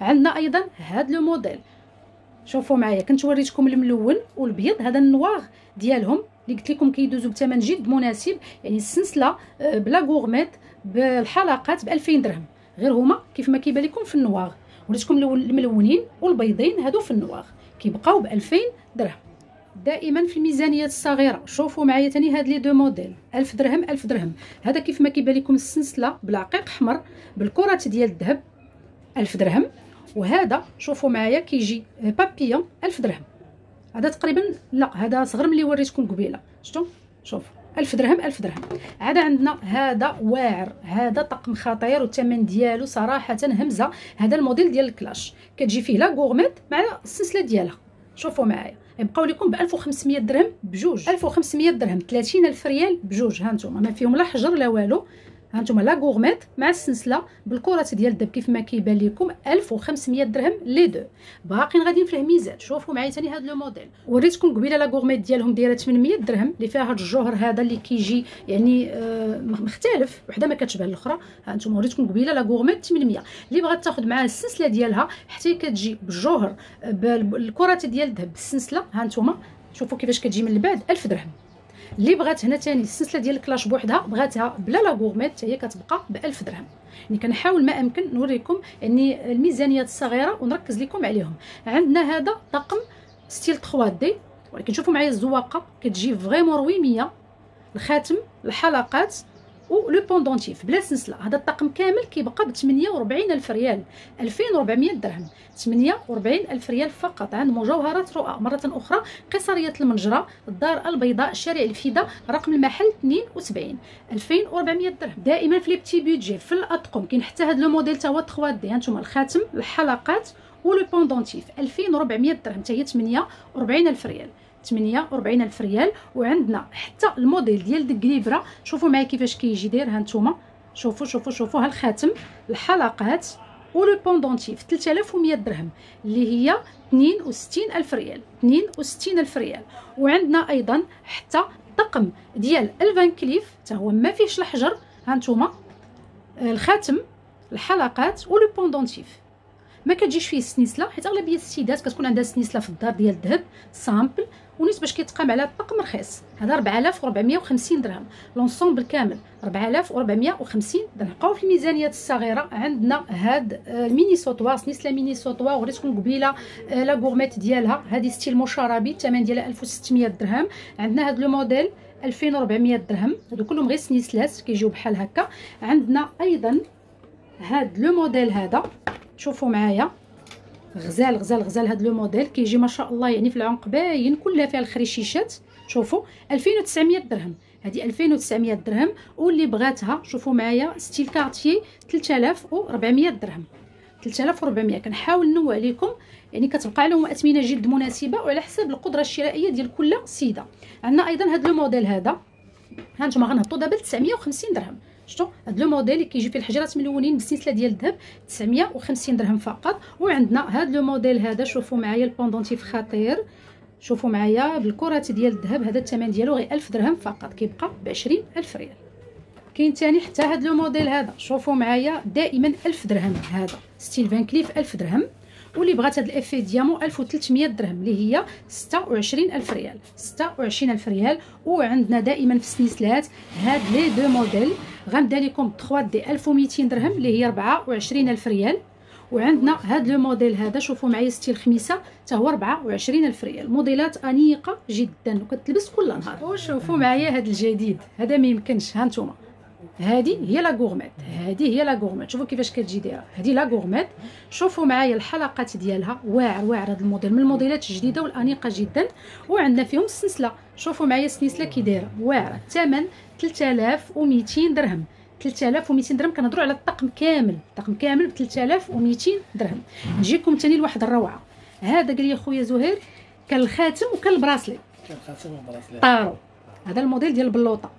عندنا أيضا هاد le modèle. شوفوا معايا كنت وريتكم الملون والبيض هذا ال noir ديالهم اللي قلت لكم كيدوزوا بثمن جد مناسب يعني السلسله آه، ب la gourmette بالحلقات ب 2000 درهم. غير هما كيف ما كيبان لكم في ال noir وريتكم الملونين والبيضين هادو في ال noir كيبقاو ب 2000 درهم. دائما في الميزانيات الصغيرة. شوفوا معايا ثاني هاد لي دو موديل. 1000 درهم 1000 درهم. هذا كيف ما كيبان لكم السلسله بالعقيق أحمر بالكرات ديال الذهب 1000 درهم. وهذا شوفوا معايا كيجي بابيون 1000 درهم. هذا تقريبا لا هذا صغر من اللي وريتكم قبيلة. شفتوا شوفوا ألف درهم ألف درهم. عاد عندنا هذا واعر هذا طقم خطير والثمن ديالو صراحة همزة. هذا الموديل ديال الكلاش. كتجي فيه la gourmette مع السلسلة ديالها. شوفوا معايا. يبقاو لكم ب 1500 درهم بجوج. 1500 درهم 30000 ريال بجوج. ها أنتم ما فيهم لا حجر لا والو. هانتوما la gourmette مع السلسلة بالكرات ديال الذهب كيف ما كيبان لكم 1500 درهم les deux. باقيين غاديين في الهميزات. شوفوا معايا ثاني هذا le modèle. وريتكم قبيلة la gourmette ديالهم دايرة 800 درهم اللي فيها هذا الجوهر هذا اللي كيجي يعني آه مختلف وحدة ما كتشبه الأخرى. هانتوما وريتكم قبيلة la gourmette 800 اللي بغات تاخذ معاها السلسلة ديالها حتى كتجي بالجوهر بالكرات ديال الذهب بالسلسله هانتوما. شوفوا كيفاش كتجي من البعد 1000 درهم. اللي بغات هنا ثاني السلسلة ديال الكلاش بوحدها بغاتها بلا la gourmette هي كتبقى ب 1000 درهم. يعني كنحاول ما أمكن نوريكم يعني الميزانيات الصغيرة ونركز لكم عليهم. عندنا هذا طقم style 3D. ولكن شوفوا معايا الزواقة كتجي vraiment رويمية. الخاتم الحلقات. و le pendentif. بلا سلسلة. هذا الطقم كامل كيبقى ب 48 ألف ريال. 2400 درهم. 48 ألف ريال فقط عند مجوهرات رؤى. مرة أخرى قصرية المنجرة الدار البيضاء شارع الفيدا رقم المحل 72 2400 درهم. دائما في les petits budgets في الأطقم. كاين حتى هذا le modèle تا هو 3D. هانتوما الخاتم الحلقات و le pendentif. 2400 درهم. حتى هي 48 ألف ريال. 48 ألف ريال. وعندنا حتى الموديل ديال دكليبرا شوفوا معايا كيفاش كيجي داير ها نتوما. شوفوا شوفوا شوفوا ها الخاتم. الحلقات و le pendentif 3100 درهم اللي هي 62 ألف ريال. 62 ألف ريال. وعندنا أيضا حتى طقم ديال ال Van Cleef. حتى هو ما فيهش الحجر ها نتوما. الخاتم الحلقات و le pendentif. ما كتجيش فيه السنيسلة حيت أغلبية السيدات كتكون عندها سنيسلة في الدار ديال الذهب simple و nette باش كيتقام على الطقم رخيص. هذا 4450 درهم. l'ensemble كامل 4450 درهم. بقاو في الميزانيات الصغيرة عندنا هاد آه، ال mini sautoir سنيسلة mini sautoir وريتكم قبيلة آه، la gourmette ديالها. هذه style مشاربي الثمن ديالها 1600 درهم. عندنا هاد le modèle 2400 درهم. هادو كلهم غير سنيسلات كيجيو بحال هكا. عندنا أيضا هاد le modèle هذا. شوفوا معايا. غزال غزال غزال هذا le modèle كيجي ما شاء الله يعني في العنق باين كلها فيها الخريشيشات. شوفوا 2900 درهم. هذه 2900 درهم واللي بغاتها شوفوا معايا style Cartier 3400 درهم. 3400 كنحاول نوع لكم يعني كتبقى عليهم أثمنة جد مناسبة وعلى حساب القدرة الشرائية ديال كل سيدة. عندنا أيضا هذا le modèle هذا. ها نتوما غنهبطوا دابا ل 950 درهم. شفتوا؟ هذا le modèle اللي كيجي فيه الحجرات ملونين بالسلسلة ديال الذهب 950 درهم فقط. وعندنا هذا le modèle هذا شوفوا معايا ال pendentif خطير. شوفوا معايا بالكرات ديال الذهب هذا الثمن ديالو غير 1000 درهم فقط كيبقى ب 20000 ريال. كاين ثاني حتى هذا le modèle هذا شوفوا معايا دائما 1000 درهم هذا style Van Cleef 1000 درهم. واللي بغات هاد ال effet diamant 1300 درهم اللي هي 26000 ريال. 26000 ريال. وعندنا دائما في السنيسلات هاد les deux modèles. غنبدا لكم 3 دي 1200 درهم اللي هي 24000 ريال. وعندنا هاد le modèle هذا شوفوا معايا style خميسة حتى هو 24000 ريال. موديلات أنيقة جدا وكتلبس كل نهار. وشوفوا معايا هاد الجديد. هذا ما يمكنش ها نتوما. هذه هي la gourmette هذه هي la gourmette. شوفوا كيفاش كتجي دايرة. هذه la gourmette. شوفوا معايا الحلقات ديالها. واعر واعر هذا الموديل. من الموديلات الجديدة والأنيقة جدا. وعندنا فيهم السلسله شوفوا معايا السلسله كي دايرة. واعره الثمن 3200 درهم. 3200 درهم. كنهضروا على الطقم كامل. الطقم كامل ب 3200 درهم. نجيكم ثاني لواحد الروعة. هذا قال لي خويا زهير كان الخاتم وكان ال bracelet كان الخاتم وال bracelet طارو هذا الموديل ديال البلوطه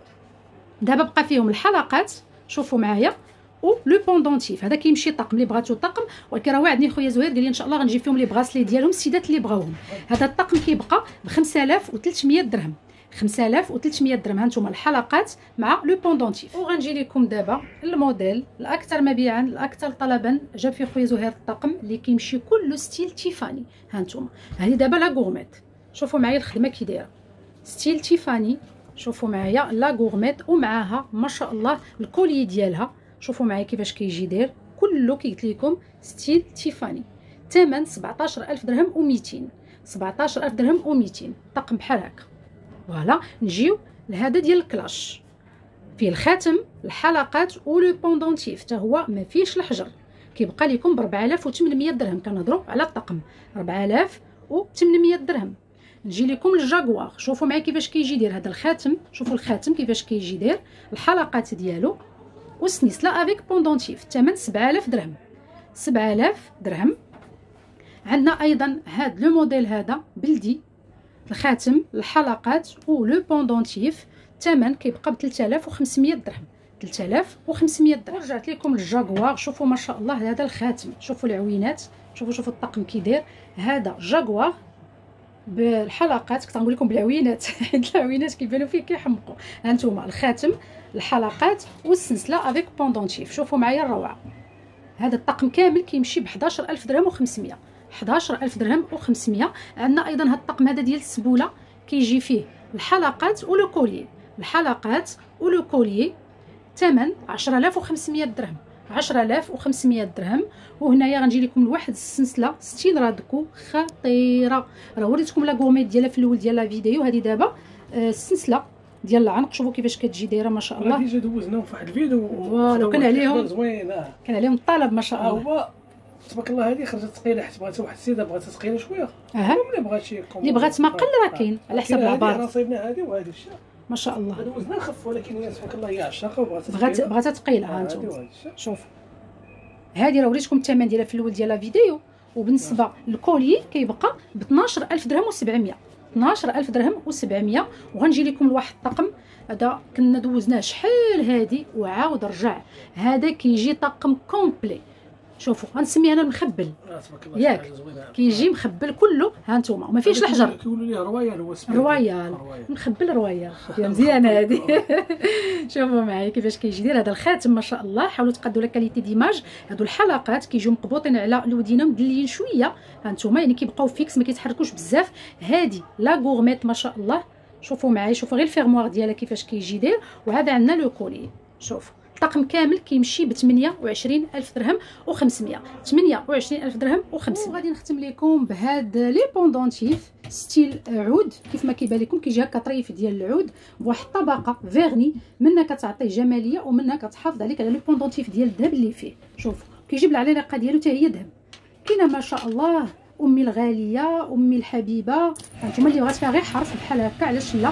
دابا بقى فيهم الحلقات شوفوا معايا. و le pendentif هذا كيمشي طقم اللي بغاتو طقم ولكن راه وعدني خويا زهير قال لي إن شاء الله غنجيب فيهم les bracelets ديالهم السيدات اللي بغاوهم. هذا الطقم كيبقى ب 5300 درهم. 5300 درهم. هانتوما الحلقات مع le pendentif. وغنجي لكم دابا الموديل الأكثر مبيعا الأكثر طلبا. جاب فيه خويا زهير الطقم اللي كيمشي كله style Tiffany. هانتوما هذه دابا la gourmette. شوفوا معايا الخدمة كي دايرة. style Tiffany. شوفوا معايا la gourmette ومعاها ما شاء الله ال collier ديالها. شوفوا معايا كيفاش كيجي داير. كله كي قلت لكم style Tiffany. ثمن 17000 درهم و200 17000 درهم و200 طقم بحال هكا. voilà نجيو لهذا ديال ال Clash. فيه الخاتم الحلقات و le pendentif حتى هو ما فيهش الحجر. كيبقى لكم ب 4800 درهم. كنهضروا على الطقم 4800 درهم. نجي لكم للجاكوار شوفوا معايا كيفاش كيجي داير هذا الخاتم. شوفوا الخاتم كيفاش كيجي داير الحلقات ديالو وسنيسلا avec pendentif الثمن 7000 درهم. 7000 درهم. عندنا أيضا هاد le modèle هذا بلدي. الخاتم الحلقات و le pendentif الثمن كيبقى ب 3500 درهم. 3500 درهم. رجعت لكم للجاكوار شوفوا ما شاء الله هذا الخاتم. شوفوا العوينات. شوفوا شوفوا الطقم كي داير هذا جاكوار. بالحلقات كنت نقول لكم بالعوينات <laughs> حيت العوينات كيبانوا فيه كيحمقوا هانتوما الخاتم الحلقات والسلسلة avec pendentif شوفوا معايا الروعة. هذا الطقم كامل كيمشي ب 11000 درهم و500 11000 درهم و500 عندنا أيضا هذا الطقم هذا ديال السبولة. كيجي فيه الحلقات و le collier. الحلقات و le collier ثمن 10500 درهم. 10500 درهم. وهنايا غنجي لكم لواحد السلسلة 60 رادكو خطيرة. راه وريتكم la gourmette ديالها في الأول ديال la vidéo. هذه دابا آه، السلسلة ديال العنق شوفوا كيفاش كتجي دايرة ما شاء الله. déjà دوزناهم في واحد الفيديو. voilà كان عليهم. زوينة. كان عليهم الطلب ما شاء الله. هو تبارك الله هذه خرجت ثقيلة. حيت بغات واحد السيدة بغات ثقيلة شوية. أها. اللي بغات شي اللي بغات ما قل راه كاين على حساب العبار راه صايبنا هذه وهذه الشيء. ما شاء الله. دوزنا خف ولكن هي تبارك الله هي عشاقة وبغات بغات بغات ثقيله ها أنتم شوف. هذه راه وريتكم الثمن ديالها في الأول ديال la vidéo. وبالنسبة لل collier كيبقى ب 12000 درهم و700 12000 درهم و700 وغنجي لكم لواحد الطقم. هذا كنا دوزناه شحال هادي وعاود رجع. هذا كيجي طقم complet. شوفوا غنسميه أنا المخبل. آه، ياك. كيجي مخبل كله ها أنتم وما فيهش الحجر كيقولوا ليه royal هو اسمه royal. مخبل royal. <laughs> مزيانه هذه <laughs> شوفوا معايا كيفاش كيجي داير هذا الخاتم ما شاء الله حاولوا تقادوا la qualité d'image هادو الحلقات كيجيو مقبوطين على الودينه مدليين شوية. ها أنتم يعني كيبقاو fixe ما كيتحركوش بزاف. هذه la gourmette ما شاء الله. شوفوا معايا شوفوا غير ال fermoir ديالها كيفاش كيجي داير. وهذا عندنا le collier شوفوا. الطقم كامل كيمشي ب 28 ألف درهم و500 28 ألف درهم و500 وغادي نختم لكم بهاد les pendentifs style عود. كيف ما كيبان لكم كيجي هكا طريف ديال العود بواحد الطبقة vernis منها كتعطيه جمالية ومنها كتحافظ عليك على les pendentifs ديال الذهب اللي فيه. شوف كيجيب العليقه ديالو حتى هي ذهب. كاينة ما شاء الله أمي الغالية أمي الحبيبة. هانتوما اللي بغات فيها غير حرف بحال هكا علاش لا؟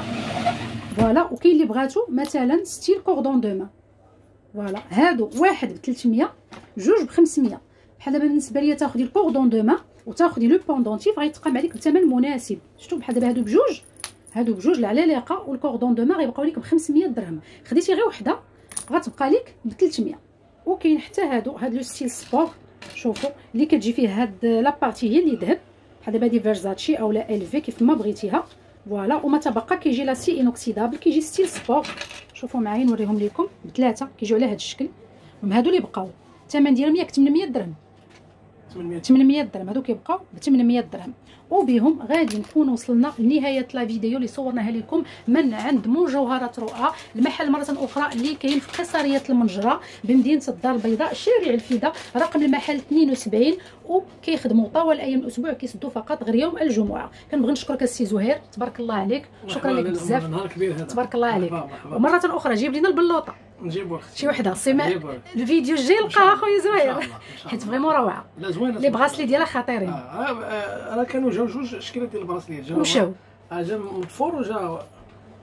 voilà. وكاين اللي بغاتو مثلا style cordon de main voilà هادو واحد ب 300 جوج ب 500 بحال دابا بالنسبة ليا تاخدي ال cordon de main وتاخدي le pendentif غيتقام عليك بثمن مناسب. شفتوا بحال دابا هادو بجوج؟ هادو بجوج العلالقه وال cordon de main غيبقاو لك ب 500 درهم. خديتي غير وحدة غتبقى لك ب 300 وكاين حتى هادو هاد le style sport شوفوا اللي كتجي فيه هاد la partie هي اللي ذهب. بحال دابا هادي فيرزاتشي اولا LV كيف ما بغيتيها. voilà وما تبقى كيجي l'acier inoxydable كيجي style sport. شوفوا معايا نوريهم لكم بثلاثه كيجيو على هذا الشكل. هم هادو اللي بقاو. الثمن ديالهم ياك 800 درهم. 800 درهم. هادو كيبقاو ب 800 درهم. وبهم غادي نكون وصلنا لنهاية لا فيديو اللي صورناها لكم من عند مجوهرات رؤى المحل مرة أخرى اللي كاين في قصرية المنجرة بمدينة الدار البيضاء شارع الفدا رقم المحل 72 وكيخدموا طوال أيام الأسبوع كيسدوا فقط غير يوم الجمعة. كنبغي نشكرك السي زهير تبارك الله عليك. شكرا لك بزاف. تبارك الله عليك. ومرة أخرى جيب لنا البلوطة. نجيبو شي وحدة. سيما الفيديو الجاي نلقاها خويا زهير حيت vraiment روعة. لا زوينة les bracelets ديالها خطيرين. آه راه كانوا جاو جوج اشكالات ديال ال bracelet جاو ومشاو جا مطفور وجا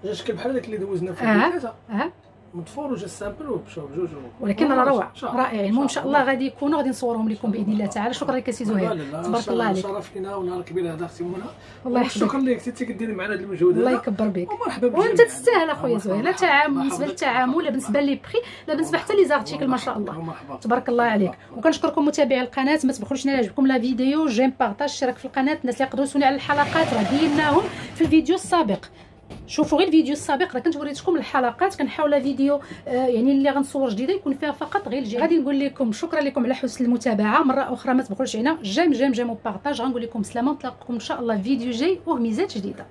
جا شكل بحال داك اللي دوزنا في أه؟ مطفور وجا simple ومشاو بجوج ولكن راه روعه رائعين المهم إن شاء الله. غادي يكونوا غادي نصورهم لكم بإذن الله تعالى. شكرا لك سي زهير. تبارك الله عليك. شرف لينا ونهار كبير هذا أختي منى. الله يحفظك شكرا لك. أنت كديري معنا هذا المجهود الله يكبر بك. ومرحبا بك وانت تستاهل أخويا زهير. لا تعامل بالنسبة للتعامل لا بالنسبة les prix لا بالنسبة حتى les articles ما شاء الله. تبارك الله عليك. وكنشكركم متابعي القناة. ما تبخلوش إلا عجبكم la vidéo. j'aime partage اشتراك في القناه الناس اللي يقدروا يسولوا على الحلقات راه في الفيديو السابق. شوفوا غير الفيديو السابق راه كنت وريتكم الحلقات كنحاول فيديو آه يعني اللي غنصور جديده يكون فيها فقط غير ال j'aime غادي نقول لكم شكرا لكم على حسن المتابعة. مرة أخرى ما تبخلوش علينا. j'aime j'aime j'aime و partage. غنقول لكم سلامة نتلاقاكم إن شاء الله في فيديو جاي وهميزات جديدة.